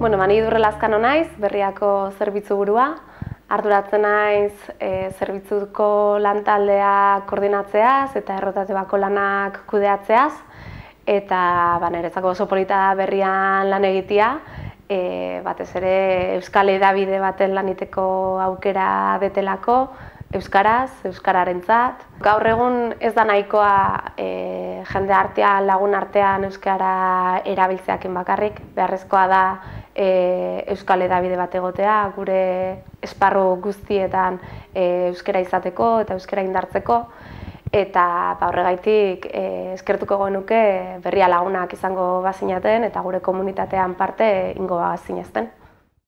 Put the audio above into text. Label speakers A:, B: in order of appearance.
A: Bueno, mani durrelazkano naiz, berriako zerbitzu burua. Arduratzen naiz e, zerbitzuko lantaldea koordinatzeaz eta errotate bako lanak kudeatzeaz. Eta ba, niretzako oso polita berrian lan egitea, e, batez ere Euskal Edabide baten laniteko aukera detelako, Euskaraz, Euskararentzat. Gaur egun ez da nahikoa e, jende artean, lagun artean Euskara erabiltzeakin bakarrik. Beharrezkoa da e, Euskal Edabide bat egotea, gure esparru guztietan e, Euskara izateko eta Euskara indartzeko. Eta ba, horregaitik e, eskertuko genuke berria lagunak izango bazinaten eta gure komunitatean parte ingo bazinezten.